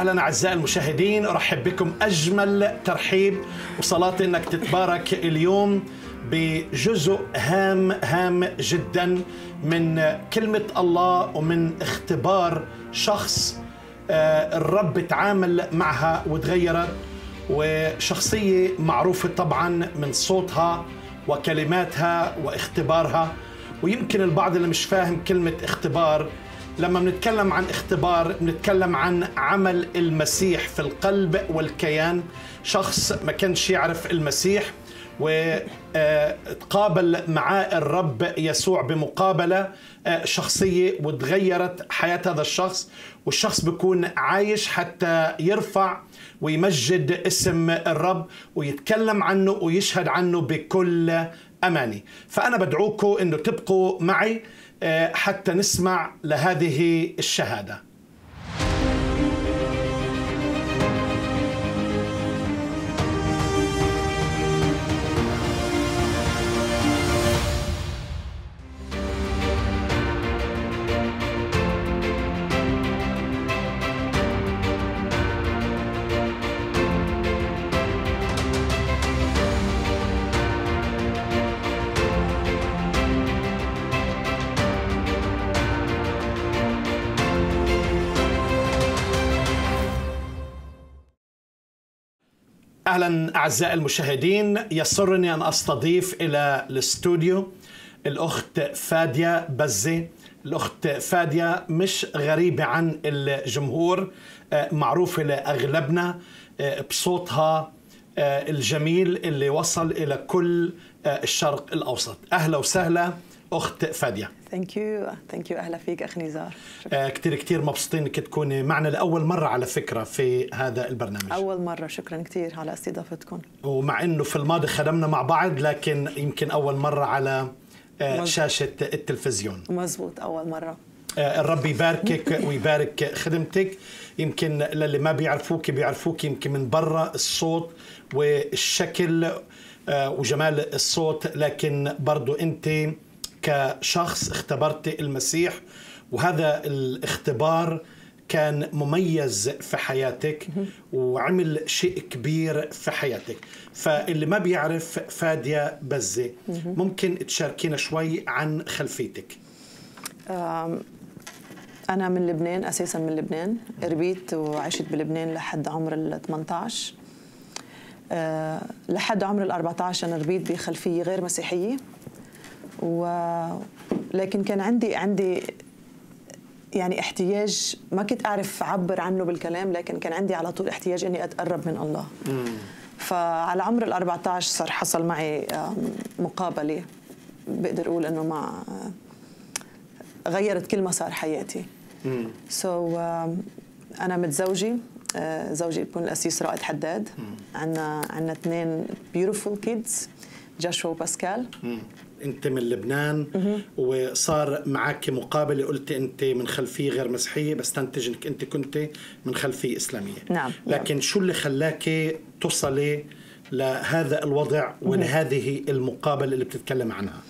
أهلا أعزائي المشاهدين أرحب بكم أجمل ترحيب وصلاتي إنك تتبارك اليوم بجزء هام هام جدا من كلمة الله ومن اختبار شخص آه، الرب تعامل معها وتغيرت وشخصية معروفة طبعا من صوتها وكلماتها واختبارها ويمكن البعض اللي مش فاهم كلمة اختبار لما بنتكلم عن اختبار بنتكلم عن عمل المسيح في القلب والكيان. شخص ما كانش يعرف المسيح وتقابل معاه الرب يسوع بمقابلة آه، شخصية وتغيرت حياة هذا الشخص. والشخص بيكون عايش حتى يرفع ويمجد اسم الرب ويتكلم عنه ويشهد عنه بكل أماني. فأنا بدعوكم أنه تبقوا معي. آه، حتى نسمع لهذه الشهادة. أهلا أعزائي المشاهدين يسرني أن أستضيف إلى الاستوديو الأخت فادية بزي. الأخت فادية مش غريبة عن الجمهور آه، معروفة لأغلبنا آه، بصوتها آه، الجميل اللي وصل إلى كل الشرق الأوسط. أهلا وسهلا. أخت فادية. thank you thank you أهلا فيك اخ نزار. آه كثير كثير مبسوطين إنك تكوني معنا لأول مرة على فكرة في هذا البرنامج. أول مرة. شكرا كثير على استضافتكم. ومع إنه في الماضي خدمنا مع بعض لكن يمكن أول مرة على آه شاشة التلفزيون. مزبوط أول مرة. آه الرب يباركك ويبارك خدمتك. يمكن للي ما بيعرفوك بيعرفوك يمكن من برا الصوت والشكل وجمال الصوت لكن برضو أنت كشخص اختبرت المسيح وهذا الاختبار كان مميز في حياتك وعمل شيء كبير في حياتك. فاللي ما بيعرف فادية بزة ممكن تشاركينا شوي عن خلفيتك. أنا من لبنان أساسا من لبنان ربيت وعشت بلبنان لحد عمر ال 18 أه لحد عمر ال 14 أنا ربيت بخلفية غير مسيحية. و لكن كان عندي عندي يعني احتياج ما كنت أعرف أعبر عنه بالكلام لكن كان عندي على طول احتياج إني أتقرب من الله. مم. فعلى عمر ال 14 صار حصل معي مقابلة بقدر أقول إنه مع غيرت كل مسار حياتي. so, أنا متزوجه آه، زوجي بكون القسيس رائد حداد. عندنا عندنا اثنين beautiful kids Joshua وباسكال انت من لبنان وصار معك مقابلة قلت انت من خلفية غير مسيحية بستنتج انك انت كنت من خلفية إسلامية. نعم. لكن. شو اللي خلاك تصلي لهذا الوضع ولهذه المقابلة اللي بتتكلم عنها؟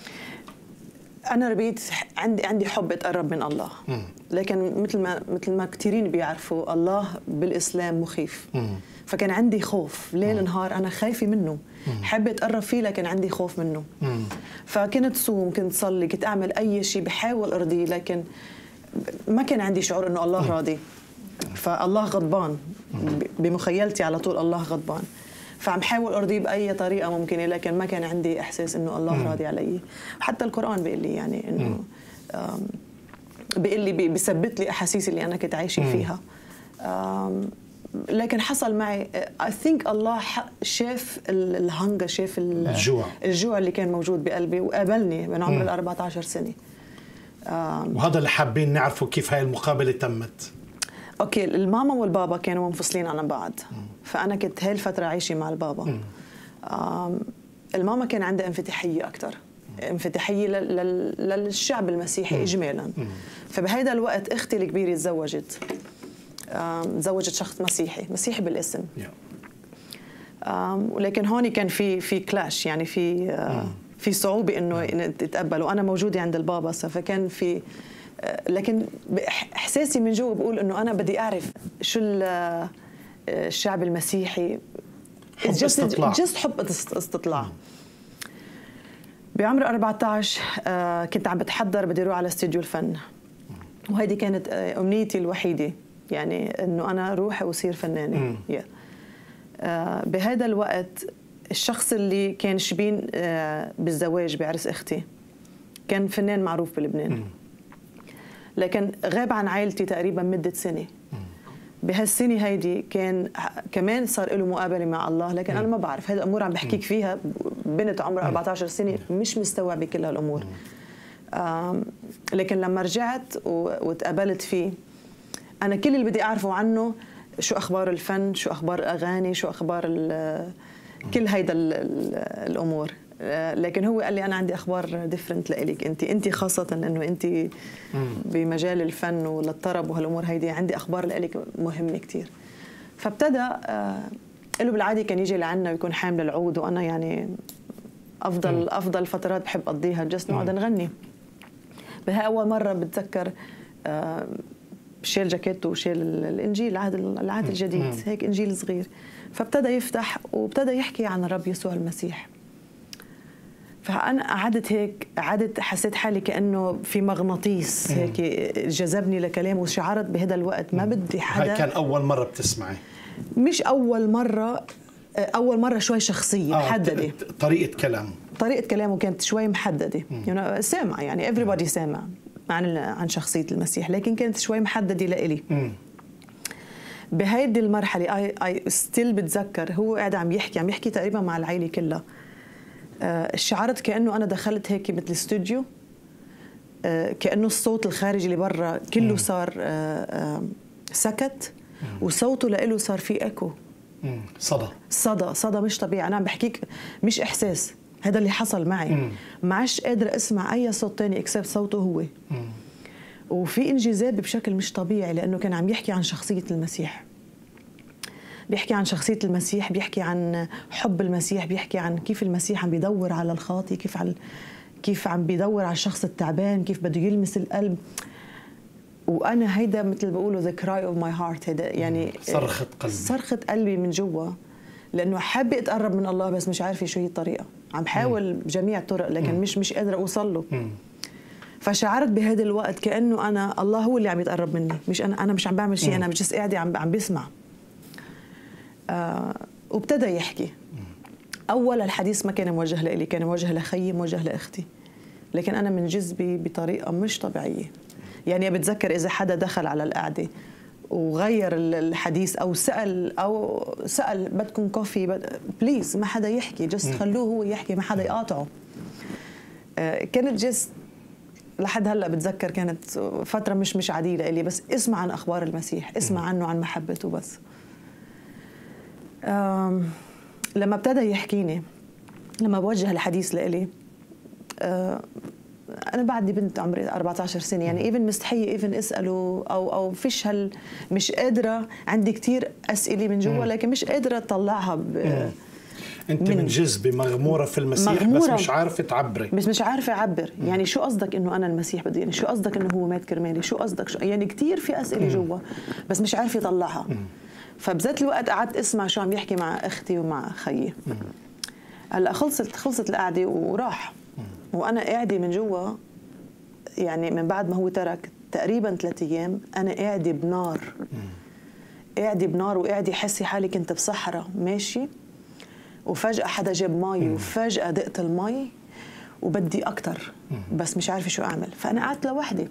أنا ربيت عندي عندي حب اتقرب من الله. لكن مثل ما مثل ما كثيرين بيعرفوا الله بالإسلام مخيف. فكان عندي خوف. ليل نهار أنا خايفة منه. حابة أتقرب فيه لكن عندي خوف منه. فكنت صوم كنت صلي كنت أعمل أي شيء بحاول أرضيه لكن ما كان عندي شعور إنه الله راضي. فالله غضبان. بمخيلتي على طول الله غضبان. فعم حاول أرضيه بأي طريقة ممكنة لكن ما كان عندي إحساس إنه الله راضي علي. حتى القرآن بيقول لي يعني إنه بيقول لي بيثبت لي احاسيسي اللي أنا كنت عايشة فيها. لكن حصل معي. I think الله شاف ال hunger شاف الجوع. الجوع اللي كان موجود بقلبي وقابلني من عمر ال 14 سنة. وهذا اللي حابين نعرفه كيف هاي المقابلة تمت. okay الماما والبابا كانوا منفصلين عن بعض. فأنا كنت هاي الفترة عايشة مع البابا. الماما كان عندها انفتاحية أكثر انفتاحية للشعب المسيحي اجمالا. فبهيدا الوقت أختي الكبيرة تزوجت. تزوجت شخص مسيحي مسيحي بالاسم. ولكن هون كان في في كلاش يعني في في صعوبة إنه تتقبل وأنا موجودة عند البابا فكان في آه، لكن إحساسي من جوا بقول إنه أنا بدي أعرف شو الشعب المسيحي. حب استطلاع. جست حب استطلاع. بعمر 14 آه، كنت عم بتحضر بدي أروح على استديو الفن. وهيدي كانت آه، أمنيتي الوحيدة. يعني إنه أنا أروح واصير فنانة. yeah. آه، بهذا الوقت الشخص اللي كان شبين بالزواج بعرس أختي كان فنان معروف بلبنان. لكن غاب عن عائلتي تقريبا مدة سنة. بهالسنة هيدي كان كمان صار له مقابلة مع الله. لكن أنا ما بعرف هذه الأمور عم بحكيك فيها بنت عمرها 14 سنة مش مستوعبة كل هالأمور. لكن لما رجعت وتقابلت فيه أنا كل اللي بدي أعرفه عنه شو أخبار الفن شو أخبار الأغاني شو أخبار كل هيدا الأمور. لكن هو قال لي أنا عندي أخبار ديفرنت لإلك. انت انت خاصة إنه انت بمجال الفن والطرب وهالأمور هيدي عندي أخبار لإلك مهمة كثير فابتدى آه، له بالعادة كان يجي لعنا ويكون حامل العود وأنا يعني افضل أفضل فترات بحب أقضيها جست نقعد نغني. بها أول مرة بتذكر آه، شيل جاكيته وشيل الإنجيل العهد العهد الجديد هيك إنجيل صغير. فابتدى يفتح وابتدى يحكي عن الرب يسوع المسيح. فأنا قعدت هيك قعدت حسيت حالي كأنه في مغناطيس هيك جذبني لكلامه وشعرت بهذا الوقت. ما بدي حدا هاي كان أول مرة بتسمعي؟ مش أول مرة أول مرة شوي شخصية آه محددة. طريقة كلامه طريقة كلامه كانت شوي محددة. يعني سامع يعني everybody سامع. عن عن شخصية المسيح لكن كانت شوي محددة لإلي. بهيدي المرحلة I I still بتذكر هو قاعد عم يحكي عم يحكي تقريبا مع العائلة كلها. آه، شعرت كأنه أنا دخلت هيك مثل استوديو آه، كأنه الصوت الخارجي اللي برا كله صار آه، سكت وصوته لإله صار في ايكو صدى. صدى صدى مش طبيعي. أنا عم بحكيك مش إحساس. هذا اللي حصل معي. ما عادش قادرة أسمع أي صوت تاني اكسبت صوته هو. وفي انجذاب بشكل مش طبيعي لأنه كان عم يحكي عن شخصية المسيح. بيحكي عن شخصية المسيح بيحكي عن حب المسيح بيحكي عن كيف المسيح عم بيدور على الخاطي كيف عن كيف عم بيدور على الشخص التعبان كيف بده يلمس القلب. وأنا هيدا مثل بيقولوا the cry of my heart هيدا يعني صرخة قلبي. صرخة قلبي من جوا لأنه حابة أتقرب من الله بس مش عارفة شو هي الطريقة. عم حاول بجميع الطرق لكن مش مش قادرة أوصل له. فشعرت بهذا الوقت كأنه أنا الله هو اللي عم يتقرب مني. مش أنا أنا مش عم بعمل شيء أنا بس قاعدة عم عم بسمع آه وابتدى يحكي. اول الحديث ما كان موجه لي كان موجه لخيي موجه لأختي. لكن أنا من جذبي بطريقة مش طبيعية. يعني بتذكر إذا حدا دخل على القعدة وغير الحديث أو سأل أو سأل بدكم coffee بد... please ما حدا يحكي just خلوه هو يحكي ما حدا يقاطعه. آه كانت just لحد هلأ بتذكر كانت فترة مش مش عاديه لإلي بس اسمع عن أخبار المسيح اسمع عنه عن محبته بس. لما ابتدى يحكيني لما بوجه الحديث لإلي أه، أنا بعدي بنت عمري 14 سنة يعني even مستحية even اساله أو أو فيش هال مش قادرة عندي كثير أسئلة من جوا لكن مش قادرة أطلعها ب أنت من, من جذبه مغموره في المسيح مغمورة. بس مش عارفة تعبري. بس مش عارفة أعبر. يعني شو قصدك إنه أنا المسيح بدي؟ يعني شو قصدك إنه هو مات كرمالي؟ شو قصدك؟ شو يعني كثير في أسئلة جوا بس مش عارفة أطلعها. فبذات الوقت قعدت أسمع شو عم يحكي مع أختي ومع خيي. هلأ خلصت خلصت القعدة وراح. وأنا قاعدة من جوا يعني من بعد ما هو ترك تقريبا ثلاث أيام أنا قاعدة بنار. قاعدة بنار وقاعدة حسي حالي كنت بصحراء ماشي. وفجأة حدا جاب مي وفجأة دقت المي وبدي أكثر بس مش عارفة شو أعمل. فأنا قعدت لوحدي.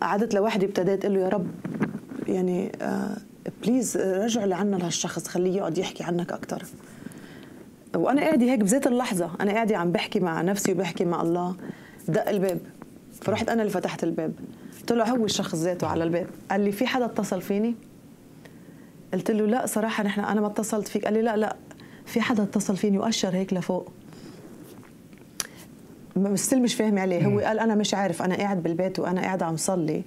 قعدت لوحدي ابتديت أقول له يا رب يعني بليز آه، رجعوا لعنا لهالشخص خليه يقعد يحكي عنك أكثر وأنا قاعدة هيك بذات اللحظة أنا قاعدة عم بحكي مع نفسي وبحكي مع الله دق الباب. فرحت أنا اللي فتحت الباب. طلع هو الشخص ذاته على الباب. قال لي في حدا اتصل فيني؟ قلت له لا صراحة نحن أنا ما اتصلت فيك. قال لي لا لا في حدا اتصل فيني وأشر هيك لفوق. still مش فاهم عليه. هو قال أنا مش عارف أنا قاعد بالبيت وأنا قاعد عم صلي.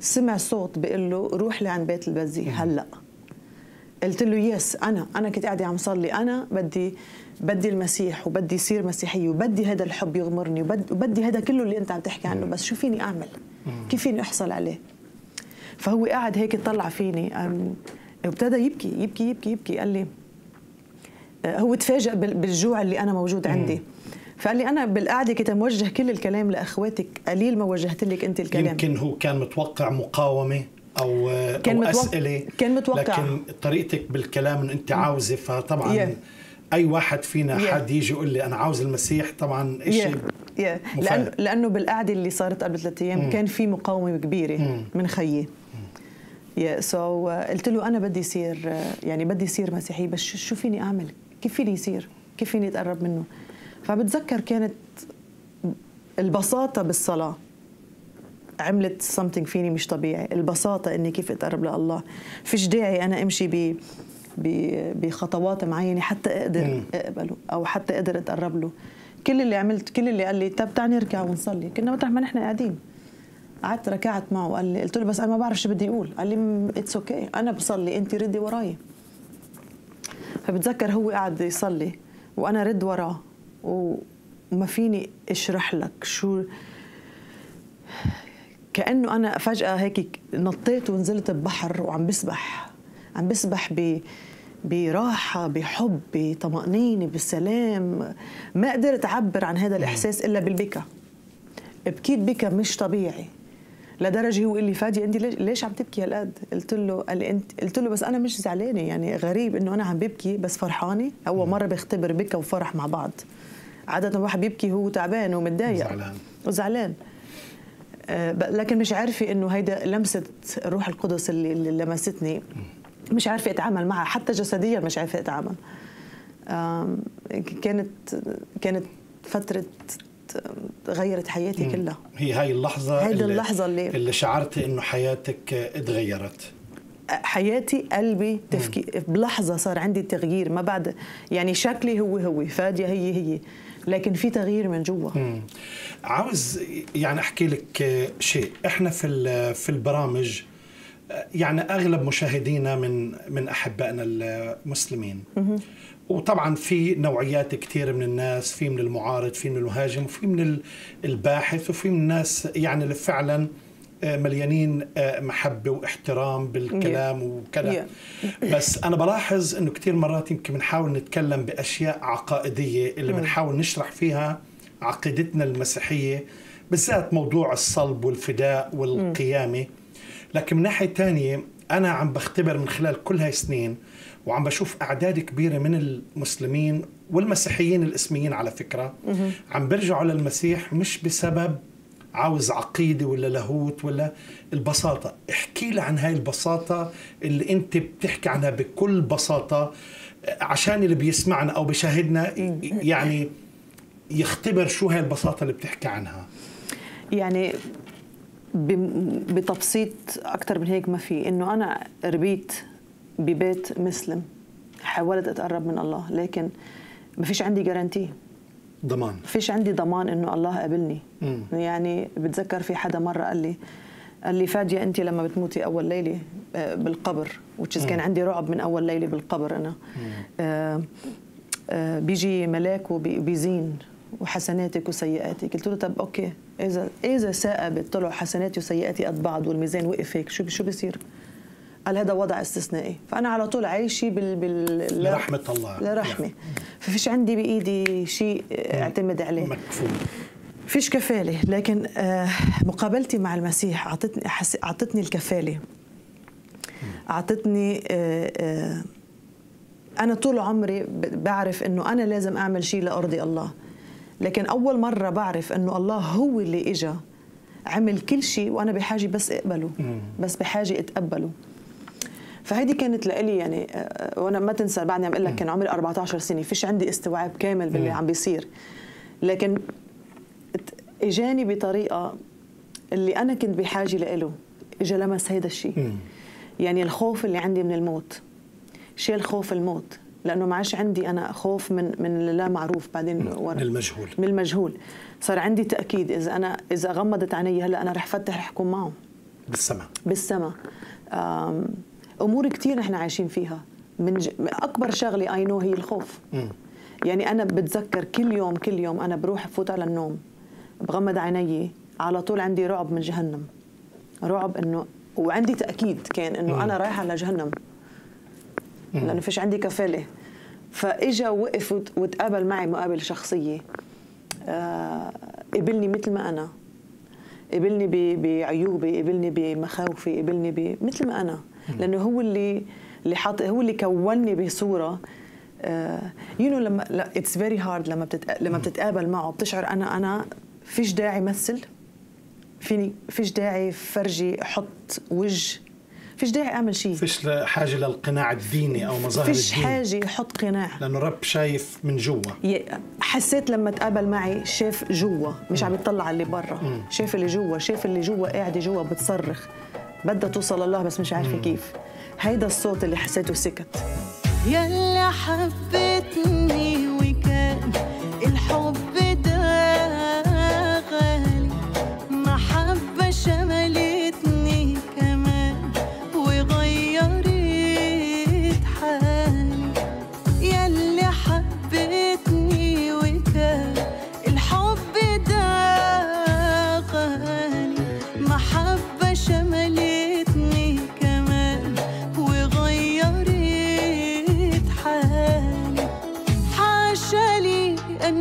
سمع صوت بيقول له روح لعند بيت البزي هلأ. قلت له yes أنا أنا كنت قاعدة عم صلي أنا بدي بدي المسيح وبدي يصير مسيحيه وبدي هذا الحب يغمرني وبدي, وبدي هذا كله اللي أنت عم تحكي عنه بس شو فيني أعمل؟ كيف فيني أحصل عليه؟ فهو قاعد هيك طلع فيني وابتدى يبكي يبكي يبكي يبكي قال لي آه، هو تفاجأ بالجوع اللي أنا موجود عندي. فقال لي أنا بالقعدة كنت موجه كل الكلام لأخواتك قليل ما وجهت لك أنت الكلام. يمكن هو كان متوقع مقاومة؟ أو كان متوقع أسئلة كان متوقع لكن طريقتك بالكلام انه أنت عاوزة فطبعا yeah. أي واحد فينا yeah. حد يجي يقول لي أنا عاوز المسيح طبعا شيء yeah. yeah. لأن لأنه بالقعدة اللي صارت قبل ثلاث أيام كان في مقاومة كبيرة mm. من خيي يا سو so, uh, قلت له أنا بدي يصير uh, يعني بدي يصير مسيحي بس شو فيني أعمل؟ كيف فيني يصير؟ كيف فيني أتقرب منه؟ فبتذكر كانت البساطة بالصلاة عملت something فيني مش طبيعي. البساطة إني كيف أتقرب لله. فيش داعي أنا أمشي ب بخطوات معينة حتى أقدر أقبله أو حتى أقدر أتقرب له. كل اللي عملت كل اللي قال لي طب تعال نركع ونصلي. كنا مطرح ما نحن قاعدين. قعدت ركعت معه وقال لي قلت له بس أنا ما بعرف شو بدي أقول. قال لي it's okay. أنا بصلي أنت ردي وراي. فبتذكر هو قاعد يصلي وأنا رد وراه. وما فيني أشرح لك شو كأنه أنا فجأة هيك نطيت ونزلت ببحر وعم بسبح. عم بسبح ب براحة بحب بطمأنينة بسلام. ما قدرت أعبر عن هذا الإحساس إلا بالبكا. بكيت بكا مش طبيعي. لدرجة هو قال لي فادي أنت ليش ليش عم تبكي هالقد؟ قلت له قال لي انت قلت له بس أنا مش زعلانة. يعني غريب إنه أنا عم ببكي بس فرحانة. أول مرة بختبر بكا وفرح مع بعض. عادة الواحد بيبكي هو تعبان ومتضايق. وزعلان. وزعلان. لكن مش عارفة إنه هيدا لمسة الروح القدس اللي, اللي لمستني. مش عارفة أتعامل معها حتى جسديا مش عارفة أتعامل. كانت كانت فترة غيرت حياتي كلها. هي هاي اللحظة هيدي اللحظة اللي اللي شعرتي إنه حياتك اتغيرت. حياتي قلبي تفكير بلحظة صار عندي تغيير ما بعد يعني شكلي هو هو فادية هي هي. لكن في تغيير من جوا. عاوز يعني أحكي لك شيء. إحنا في في البرامج يعني أغلب مشاهدينا من من أحبائنا المسلمين. وطبعا في نوعيات كثير من الناس في من المعارض في من المهاجم وفي من الباحث وفي من الناس يعني اللي فعلا مليانين آه، محبة واحترام بالكلام وكذا بس أنا بلاحظ أنه كثير مرات يمكن بنحاول نتكلم بأشياء عقائدية اللي بنحاول نشرح فيها عقيدتنا المسيحية بالذات موضوع الصلب والفداء والقيامة. لكن من ناحية ثانية أنا عم بختبر من خلال كل هاي السنين وعم بشوف أعداد كبيرة من المسلمين والمسيحيين الاسميين على فكرة. عم بيرجعوا للمسيح مش بسبب عاوز عقيدة ولا لاهوت ولا البساطة. احكي لي عن هاي البساطة اللي انت بتحكي عنها بكل بساطة عشان اللي بيسمعنا أو بيشاهدنا يعني يختبر شو هاي البساطة اللي بتحكي عنها. يعني بتبسيط أكثر من هيك ما في. إنه أنا ربيت ببيت مسلم. حاولت أتقرب من الله لكن ما فيش عندي جارانتي ضمان. ما فيش عندي ضمان إنه الله قابلني. مم. يعني بتذكر في حدا مرة قال لي قال لي فادية أنت لما بتموتي أول ليلة آه، بالقبر وتشيز كان عندي رعب من أول ليلة بالقبر أنا. آه آه بيجي ملاك وبيزين وحسناتك وسيئاتك. قلت له طب أوكي إذا إذا ثاقبت طلعوا حسناتي وسيئاتي قد بعض والميزان وقف هيك شو شو بصير؟ قال هذا وضع استثنائي. فأنا على طول عايشه بال, بال... لرحمة الله. لرحمة. فيش عندي بإيدي شيء اعتمد عليه. مكفول. فيش كفالة. لكن آه، مقابلتي مع المسيح اعطتني أعطتني الكفالة. أعطتني آه، آه، أنا طول عمري بعرف إنه أنا لازم أعمل شيء لأرضي الله. لكن أول مرة بعرف إنه الله هو اللي اجى عمل كل شيء وأنا بحاجة بس أقبله. بس بحاجة أتقبله. فهيدي كانت لإلي يعني آه، وأنا ما تنسى بعدني عم أقول لك كان عمري 14 سنة فيش عندي استوعاب كامل باللي عم بيصير. لكن إجاني بطريقة اللي أنا كنت بحاجة لإله اجى لمس هيدا الشيء يعني الخوف اللي عندي من الموت. شيل خوف الموت؟ لأنه ما عادش عندي أنا خوف من من اللا معروف بعدين ورا. من المجهول. من المجهول. صار عندي تأكيد إذا أنا إذا غمضت عيني هلأ أنا رح فتح رح أكون معه. بالسما بالسما أمور كثير نحن عايشين فيها. من ج... أكبر شغلة اي نو هي الخوف. يعني أنا بتذكر كل يوم كل يوم أنا بروح بفوت على النوم بغمض عيني على طول عندي رعب من جهنم. رعب انه وعندي تأكيد كان إنه أنا رايحة لجهنم لأنه فيش عندي كفالة. فإجا وقف وتقابل معي مقابله شخصية. آه قبلني مثل ما أنا. قبلني بعيوبي قبلني بمخاوفي قبلني مثل ما أنا. لأنه هو اللي اللي حاط هو اللي كونني بصورة. you know لما لا it's very hard لما. لما بتتقابل معه بتشعر أنا أنا فيش داعي مثل. فيني فيش داعي فرجي أحط وجه. فيش داعي أعمل شيء. فيش حاجة للقناع الديني أو مظاهر فيش الدين. حاجة أحط قناع. لأنه الرب شايف من جوا. حسيت لما تقابل معي شاف جوا مش عم يطلع على اللي برا. شاف اللي جوا شاف اللي جوا قاعدة جوا بتصرخ. بدها توصل لله بس مش عارفة كيف. هيدا الصوت اللي حسيته سكت. يلا حبيتني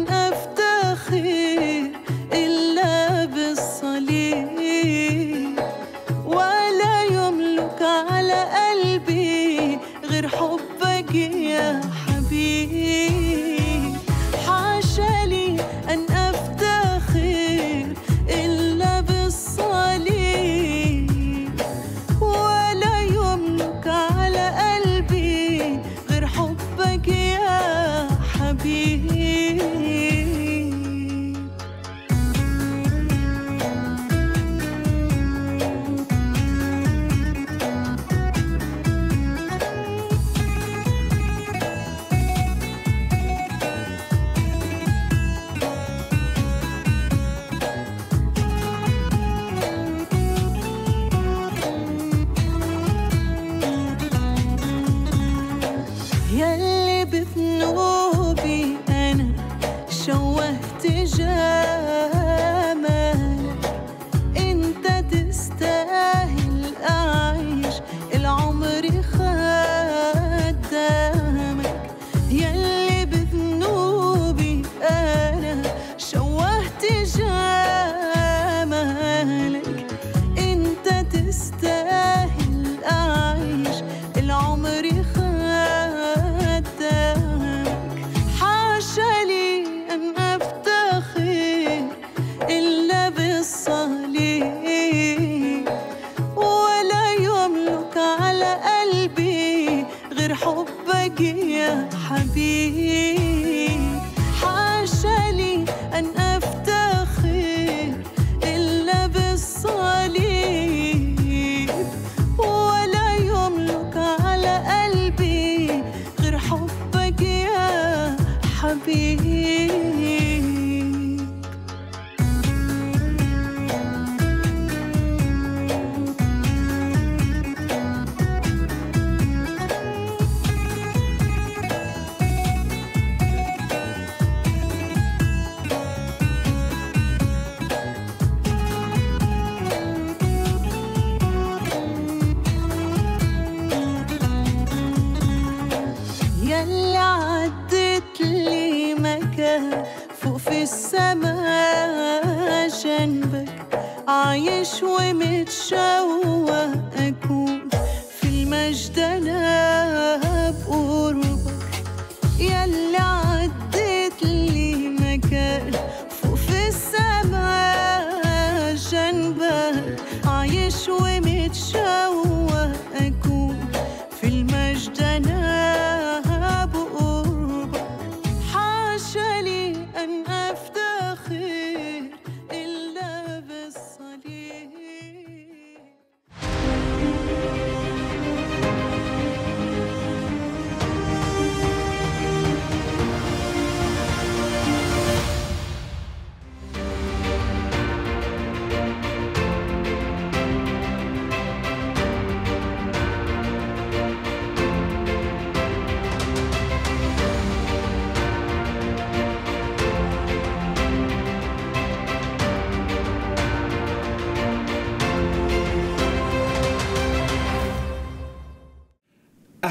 يلي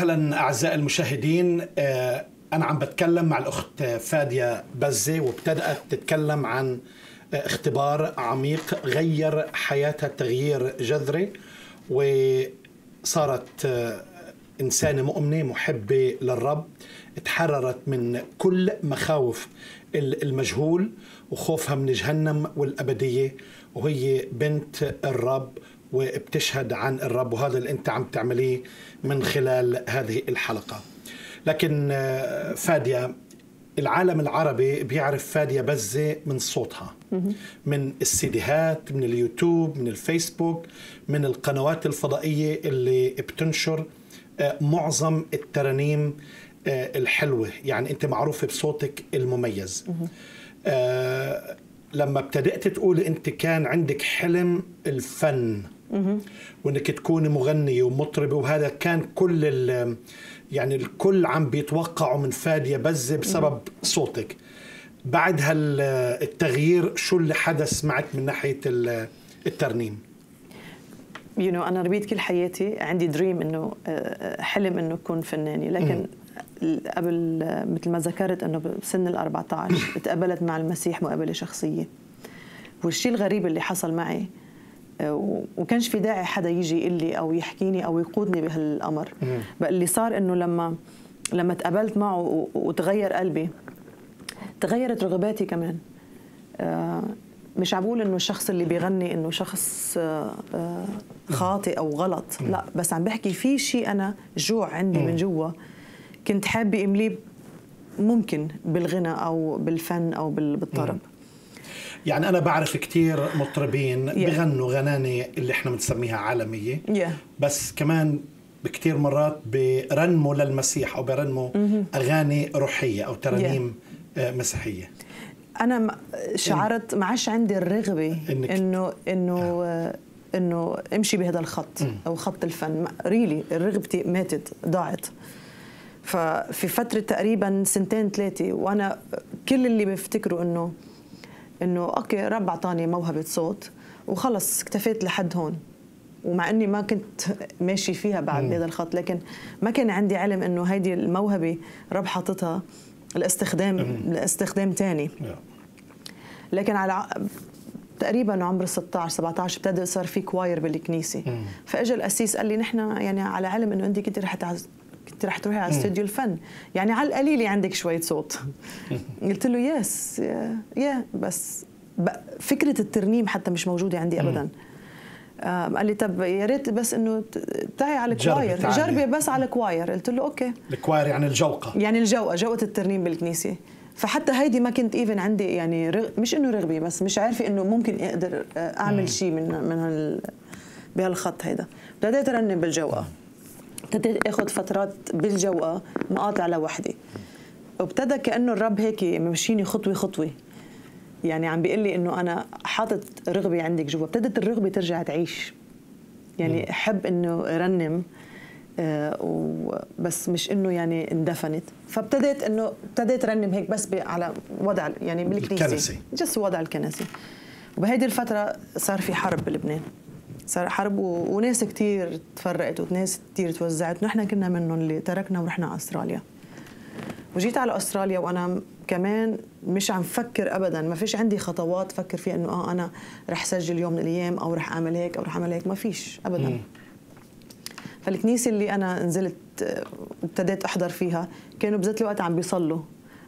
أهلا أعزائي المشاهدين. آه، أنا عم بتكلم مع الأخت فادية بزة وابتدأت تتكلم عن آه، اختبار عميق غير حياتها تغيير جذري وصارت آه، إنسانة مؤمنة محبة للرب تحررت من كل مخاوف ال- المجهول وخوفها من جهنم والأبدية وهي بنت الرب وبتشهد عن الرب وهذا اللي أنت عم تعمليه من خلال هذه الحلقة. لكن آه، فادية العالم العربي بيعرف فادية بزة من صوتها من السيديهات من اليوتيوب من الفيسبوك من القنوات الفضائية اللي بتنشر آه، معظم الترانيم آه، الحلوة. يعني أنت معروفه بصوتك المميز. لما ابتدأت تقولي أنت كان عندك حلم الفن وإنك تكوني مغنية ومطربة وهذا كان كل ال- يعني الكل عم بيتوقعوا من فادية بزي بسبب صوتك. بعد هالتغيير شو اللي حدث معك من ناحية ال- الترنيم؟ you know أنا ربيت كل حياتي عندي dream إنه آه، حلم إنه أكون فنانة. لكن قبل مثل ما ذكرت إنه بسن ال 14 تقابلت مع المسيح مقابلة شخصية. والشيء الغريب اللي حصل معي وكانش في داعي حدا يجي يقول لي أو يحكيني أو يقودني بهالأمر. بقى اللي صار إنه لما لما تقابلت معه وتغير قلبي تغيرت رغباتي كمان. آه، مش عم بقول إنه الشخص اللي بيغني إنه شخص آه، آه، خاطئ أو غلط. لا بس عم بحكي في شيء أنا جوع عندي من جوا. كنت حابة أمليه ممكن بالغنى أو بالفن أو بال- بالطرب. يعني أنا بعرف كتير مطربين Yeah. بغنوا غنانة اللي إحنا بنسميها عالمية. Yeah. بس كمان بكتير مرات برنموا للمسيح أو برنموا أغاني روحية أو ترانيم آه، مسيحية. أنا م- شعرت ما عادش عندي الرغبة إنك- انه إنه آه، إنه امشي بهذا الخط أو خط الفن. really رغبتي ماتت ضاعت. ففي فترة تقريبا سنتين ثلاثة وأنا كل اللي بفتكره إنه إنه okay رب أعطاني موهبة صوت وخلص اكتفيت لحد هون. ومع إني ما كنت ماشي فيها بعد بهذا الخط لكن ما كان عندي علم إنه هيدي الموهبة رب حاططها لإستخدام لإستخدام تاني. لكن على تقريبا عمر 16 17 ابتدى صار في choir بالكنيسة. فاجى القسيس قال لي نحن يعني على علم إنه انت كنت رح. كنت رح تروحي على استوديو الفن. يعني على القليله عندك شوية صوت. قلت له yes yeah, yeah بس. فكرة الترنيم حتى مش موجودة عندي ابدا. آم، قال لي طب يا ريت بس إنه تعي على جربي، ال choir تعالي. جربي بس على ال choir قلت له okay. ال choir يعني الجوقة. يعني الجوقة جوقة الترنيم بالكنيسة. فحتى هيدي ما كنت ايفن عندي يعني رغ... مش إنه رغبه بس مش عارفة إنه ممكن أقدر آه، أعمل شيء من من هال... بهالخط هيدا. ابتديت ارنم بالجوقة. ابتديت اخذ فترات بالجوقة مقاطع لوحدي. وابتدى كأنه الرب هيك ممشيني خطوة خطوة. يعني عم بيقول لي إنه أنا حاطط رغبة عندك جوا. ابتدت الرغبة ترجع تعيش. يعني أحب إنه أرنم آه، وبس مش إنه يعني اندفنت. فابتديت إنه ابتديت رنم هيك بس على وضع يعني بالكنيسة. الكنسي. جس وضع الكنسي. وبهيدي الفترة صار في حرب بلبنان. صار حرب و... وناس كتير تفرقت وناس كتير توزعت. ونحن كنا منهم اللي تركنا ورحنا على أستراليا. وجيت على أستراليا وأنا كمان مش عم فكر ابدا. ما فيش عندي خطوات فكر فيها إنه آه أنا رح سجل يوم من الأيام أو رح أعمل هيك أو رح أعمل هيك. ما فيش ابدا. فالكنيسة اللي أنا نزلت ابتديت أحضر فيها كانوا بذات الوقت عم بيصلوا.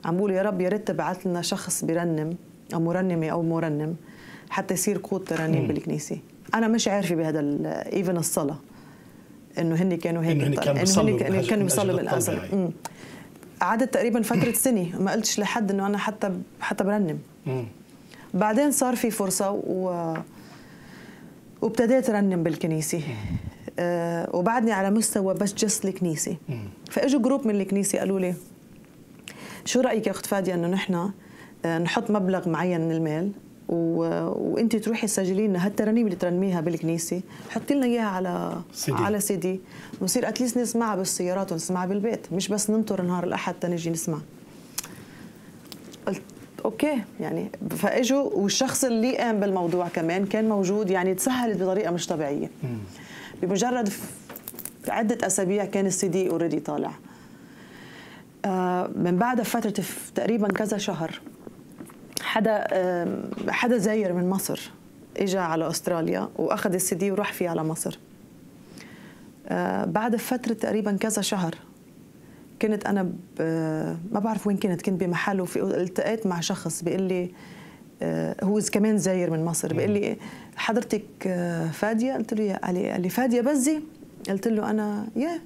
عم بيقولوا يا رب يا ريت تبعت لنا شخص بيرنم أو مرنمة أو مرنم حتى يصير قود ترانيم بالكنيسة. أنا مش عارفة بهذا ايفن الصلاة. إنه هن كانوا هيك إنه هن كانوا بيصلوا كانوا بهال- كانوا من بيصلوا. أمم. قعدت تقريبا فترة سنة ما قلتش لحد إنه أنا حتى حتى برنم. مم. بعدين صار في فرصة و... وابتديت رنم بالكنيسة. آه وبعدني على مستوى بس just الكنيسة. فإجوا group من الكنيسة قالوا لي شو رأيك يا أخت فادية إنه نحن آه نحط مبلغ معين من المال و... وانت تروحي تسجلي لنا هالترانيم اللي ترنميها بالكنيسة. حطي لنا إياها على سي دي. على سي دي. ونصير at least نسمعها بالسيارات ونسمعها بالبيت. مش بس ننطر نهار الأحد تنجي نسمع. قلت okay يعني فإجوا والشخص اللي قام بالموضوع كمان كان موجود يعني تسهلت بطريقة مش طبيعية. بمجرد عدة أسابيع كان ال CD already طالع. آه، من بعد فترة تقريبا كذا شهر حدا حدا زاير من مصر اجى على أستراليا وأخذ السي دي وراح فيه على مصر. آه، بعد فترة تقريبا كذا شهر كنت أنا ب... ما بعرف وين كنت كنت بمحل وفي التقيت مع شخص بيقول لي آه، هو كمان زاير من مصر بيقول لي حضرتك آه، فادية؟ قلت له يا قال لي فادية بزي؟ قلت له أنا يا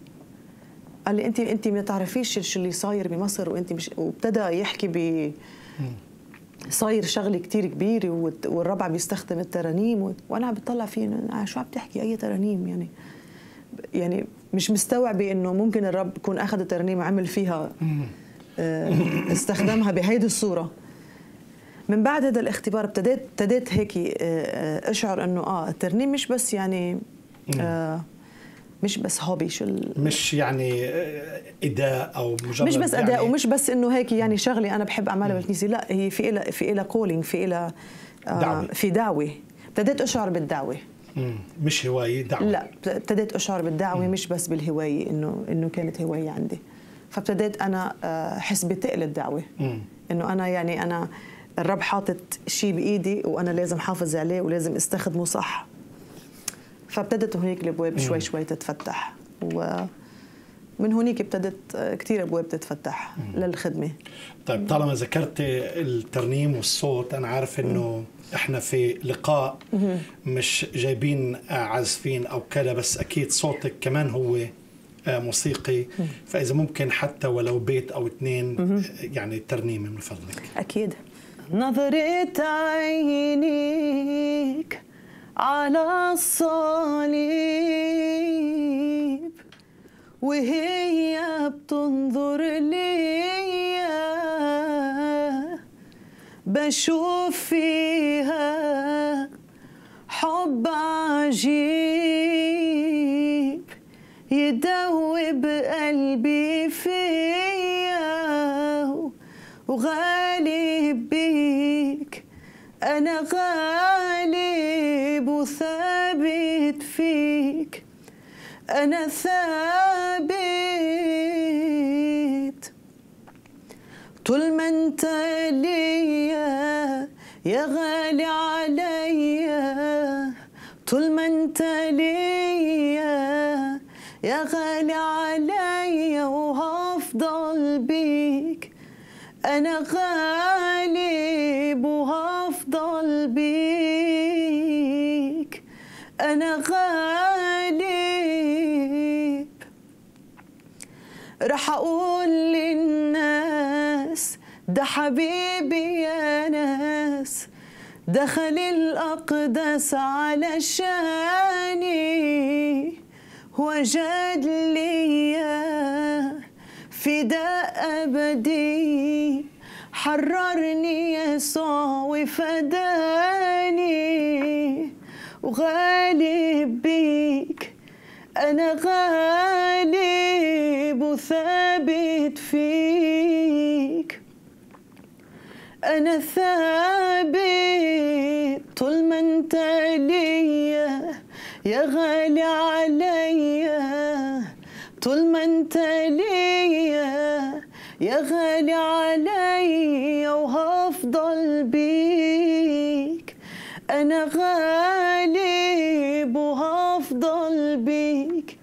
قال لي انت انت ما تعرفيش شو اللي صاير بمصر وانت مش وابتدى يحكي ب صاير شغله كتير كبيره والربع بيستخدم الترانيم وأنا عم بطلع فيه شو عم تحكي؟ أي ترانيم يعني. يعني مش مستوعبة إنه ممكن الرب يكون أخذ الترانيم وعمل فيها آه، استخدمها بهيدي الصورة. من بعد هذا الاختبار ابتديت ابتديت هيك آه، آه، أشعر إنه آه الترنيم مش بس يعني آه مش بس hobby شو ال- مش يعني آه، إداء أو مجرد مش بس إداء يعني ومش بس إنه هيك يعني شغلة أنا بحب أعملها بالكنيسه لا هي في إلها في إلها calling في إلها آه، دعوة. في دعوة. ابتديت أشعر بالدعوة. مم. مش هواية دعوة. لا ابتديت أشعر بالدعوة مش بس بالهواية إنه إنه كانت هواية عندي. فابتديت أنا آه، أحس بتقل الدعوة. إنه أنا يعني أنا الرب حاطط شيء بإيدي وأنا لازم حافظ عليه ولازم أستخدمه صح. فابتدت هنيك الأبواب شوي شوي تتفتح. ومن هنيك ابتدت آه، كثير أبواب تتفتح للخدمة. طيب طالما ذكرت الترنيم والصوت أنا عارف إنه إحنا في لقاء مش جايبين عازفين أو كذا بس أكيد صوتك كمان هو آه، موسيقي. فإذا ممكن حتى ولو بيت أو اثنين يعني ترنيمه من فضلك. أكيد. نظرة عينيك على الصليب وهي بتنظر ليا. بشوف فيها حب عجيب يدوب قلبي فيا وغالب بيك أنا غالب وثابت فيك. أنا ثابت. طول ما أنت ليا يا غالي عليا. طول ما أنت ليا يا غالي عليا وهفضل بيك. أنا غالب رح أقول للناس ده حبيبي يا ناس دخل الأقدس علشاني وجد ليا فداء أبدي حررني يسوع وفداني وغالب بيك أنا غالب وثابت فيك. أنا ثابت طول ما أنت ليا يا غالي عليا طول ما أنت ليا يا غالي عليا وهفضل بيك أنا غالب وهفضل بيك.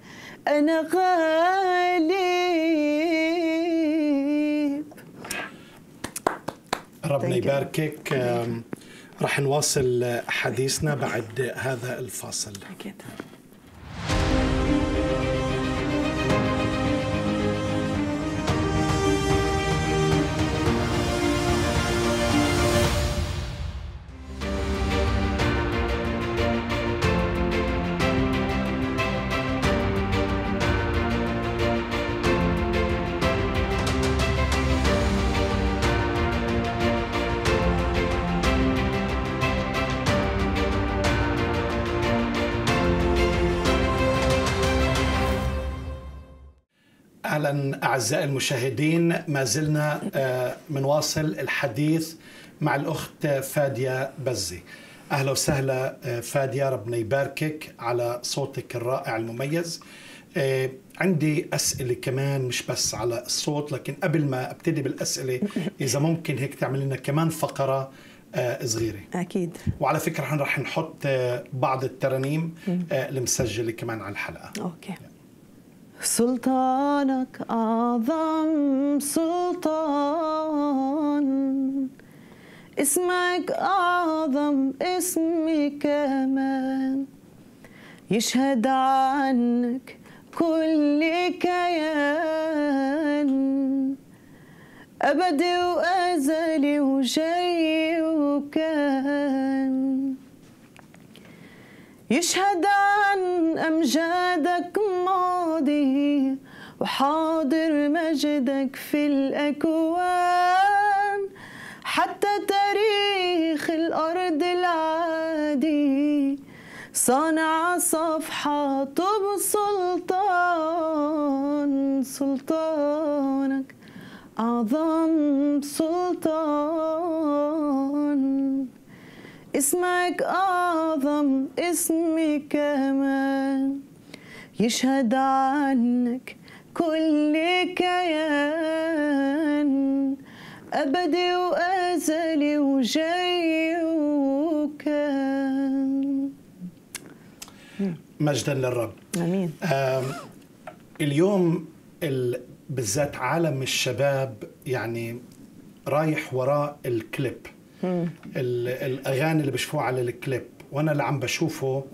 أنا غالب. ربنا. يباركك. رح نواصل حديثنا بعد هذا الفاصل. أكيد. أهلا أعزائي المشاهدين ما زلنا آه، منواصل الحديث مع الأخت فادية بزي. أهلا وسهلا آه، فادية ربنا يباركك على صوتك الرائع المميز. آه، عندي أسئلة كمان مش بس على الصوت لكن قبل ما أبتدي بالأسئلة إذا ممكن هيك تعمل لنا كمان فقرة آه، صغيرة. أكيد. وعلى فكرة إحنا رح نحط بعض الترانيم المسجلة كمان على الحلقة. أوكي. سلطانك أعظم سلطان. اسمك أعظم اسم كمان يشهد عنك كل كيان. أبدي وأزلي وجاي وكان. يشهد عن أمجادك ماضي وحاضر مجدك في الأكوان. حتى تاريخ الأرض العادي صانع صفحات بسلطان سلطانك أعظم سلطان. اسمك أعظم اسم كمان يشهد عنك كل كيان. أبدي وأزلي وجاي وكان مجدا للرب. آمين. اليوم ال- بالذات عالم الشباب يعني رايح وراء الكليب. ال- الأغاني اللي بيشوفوها على الكليب وأنا اللي عم بشوفه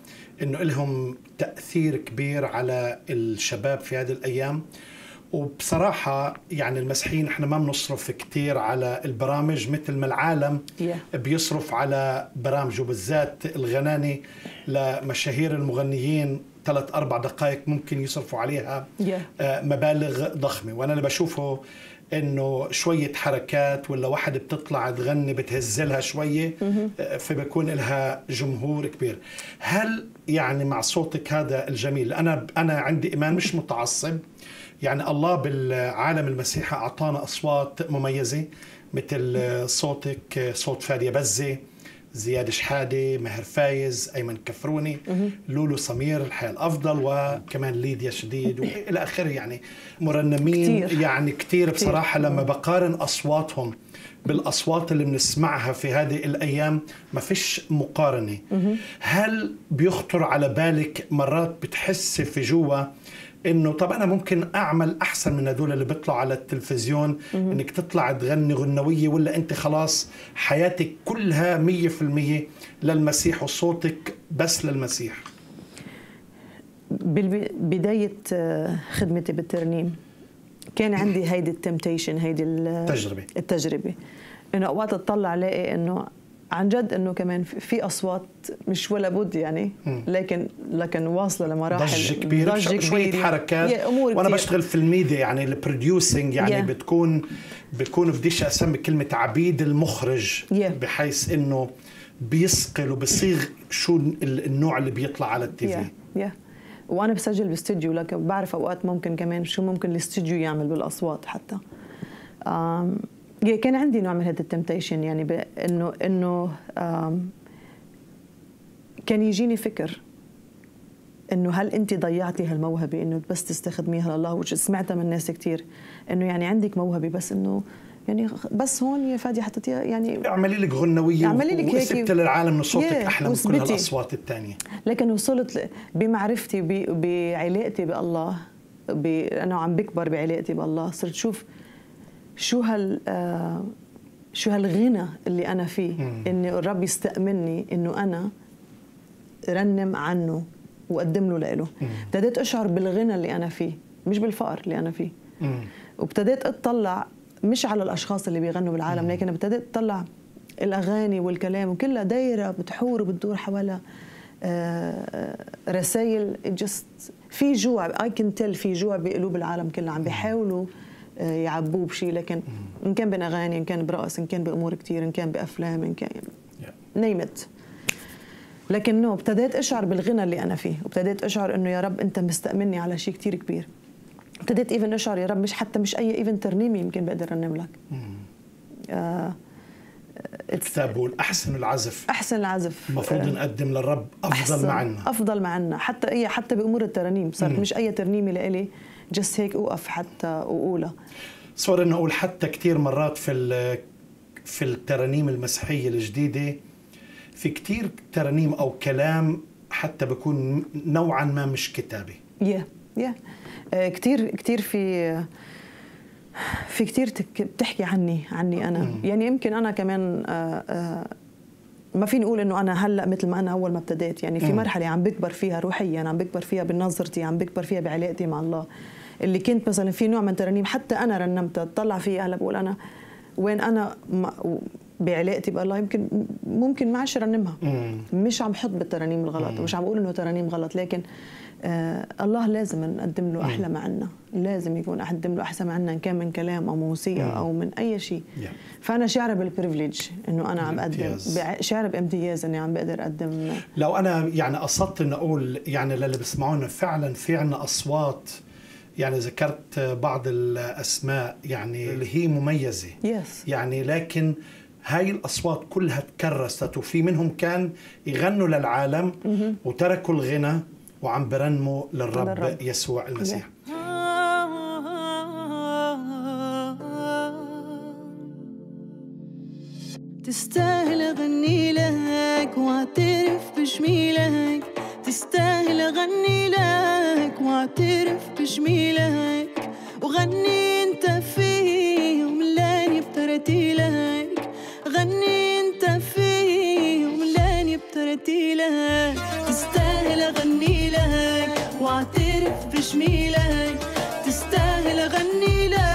إنه لهم تأثير كبير على الشباب في هذه الأيام وبصراحة يعني المسيحيين إحنا ما بنصرف كتير على البرامج مثل ما العالم Yeah. بيصرف على برامجه بالذات الغناني لمشاهير المغنيين ثلاث أربع دقائق ممكن يصرفوا عليها Yeah. آه، مبالغ ضخمة وأنا اللي بشوفه إنه شوية حركات ولا واحدة بتطلع تغني بتهزلها شوية آه، فبيكون لها جمهور كبير. هل يعني مع صوتك هذا الجميل أنا أنا عندي إيمان مش متعصب يعني الله بالعالم المسيحي أعطانا أصوات مميزة مثل آه، صوتك آه، صوت فادية بزة زياد شحادة ماهر فايز أيمن كفروني لولو سمير الحياة الافضل وكمان ليديا شديد وإلى آخره يعني. مرنمين كتير. يعني كثير بصراحة لما بقارن أصواتهم بالأصوات اللي بنسمعها في هذه الأيام ما فيش مقارنة. هل بيخطر على بالك مرات بتحس في جوا إنه طب أنا ممكن أعمل أحسن من هدول اللي بيطلعوا على التلفزيون؟ إنك تطلع تغني غنوية ولا أنت خلاص حياتك كلها 100% للمسيح وصوتك بس للمسيح؟ ببداية خدمتي بالترنيم كان عندي هيدي ال temptation هيدي ال- تجربة. التجربة. إنه أوقات أطلع ألاقي إنه عن جد إنه كمان في- أصوات مش ولا بد يعني لكن لكن واصلة لمراحل ضجة بش- شوية كبيرة. حركات وأنا كتير. بشتغل في الميديا يعني ال producing يعني Yeah. بتكون بكون بديش أسمي كلمة عبيد المخرج Yeah. بحيث إنه بيصقل وبصيغ شو ال- النوع اللي بيطلع على التي يا في يا وأنا بسجل باستوديو لكن بعرف أوقات ممكن كمان شو ممكن الاستوديو يعمل بالأصوات حتى كان عندي نوع من هذا التمتيشن يعني ب- انه كان يجيني فكر إنه هل أنت ضيعتي هالموهبة إنه بس تستخدميها لله وش سمعتها من ناس كتير إنه يعني عندك موهبة بس إنه يعني بس هون يا فادي حطيتيها يعني اعملي لك غنوية اعملي لك هيك. للعالم إنه صوتك. أحلى من كل. هالأصوات الثانية لكن وصلت بمعرفتي بعلاقتي بالله. أنا عم بكبر بعلاقتي بالله صرت شوف شو هال آه، شو هالغنى اللي أنا فيه؟ اني الرب يستأمني إنه أنا رنم عنه وأقدم له لإله. ابتديت أشعر بالغنى اللي أنا فيه مش بالفقر اللي أنا فيه. وابتديت أطلع مش على الأشخاص اللي بيغنوا بالعالم لكن ابتديت أطلع الأغاني والكلام وكلها دايرة بتحور وبتدور حوالها رسائل جست في جوع اي كان تيل في جوع بقلوب العالم كلها عم بيحاولوا آه، يعبوه بشيء لكن إن كان باغاني إن كان برقص إن كان بأمور كتير إن كان بأفلام إن كان. نيمت. لكن no ابتديت أشعر بالغنى اللي أنا فيه وابتديت أشعر إنه يا رب أنت مستأمني على شيء كتير كبير. ابتديت even أشعر يا رب مش حتى مش أي even ترنيمة يمكن بقدر أرنم لك. آه الكتاب بيقول أحسن العزف. أحسن العزف. المفروض آه، نقدم للرب أفضل ما عنا أفضل ما عنا حتى اي حتى بأمور الترانيم. صارت مش أي ترنيمة لإلي. just هيك أوقف حتى واقولها صار إنه أقول حتى كثير مرات في ال- في الترانيم المسيحية الجديدة في كثير ترانيم أو كلام حتى بيكون نوعا ما مش كتابي يا يا كثير كثير في في كثير بتحكي عني عني أنا. يعني يمكن أنا كمان آه، آه، ما فيني أقول إنه أنا هلأ مثل ما أنا أول ما ابتديت. يعني في مرحلة عم بكبر فيها روحيا عم بكبر فيها بنظرتي عم بكبر فيها بعلاقتي مع الله. اللي كنت مثلا في نوع من ترانيم حتى أنا رنمتها تطلع فيها هلا بقول أنا وين أنا بعلاقتي بألله يمكن ممكن ما عادش رنمها مش عم بحط بالترانيم الغلط ومش عم بقول إنه ترانيم غلط لكن آه الله لازم نقدم له أحلى ما عنا لازم يكون أقدم له أحسن ما عنا إن كان من كلام أو موسيقى أو من أي شيء. Yeah. فأنا شاعرة بال privilege إنه أنا عم أقدم شاعرة بامتياز إني عم بقدر أقدم. لو أنا يعني قصدت اني أقول يعني للي بيسمعونا فعلا في عنا أصوات يعني ذكرت بعض الأسماء يعني اللي هي مميزة. يس يعني لكن هاي الأصوات كلها تكرست. وفي منهم كان يغنوا للعالم وتركوا الغنى وعم برنموا للرب, للرب. يسوع المسيح. تستاهل أغني لك وأعترف بجميلك تستاهل أغني لك وأعترف بجميلك وغني أنت فيه وملاني بترتيلك غني أنت فيه وملاني بترتيلك تستاهل أغني لك وأعترف بجميلك. تستاهل أغني لك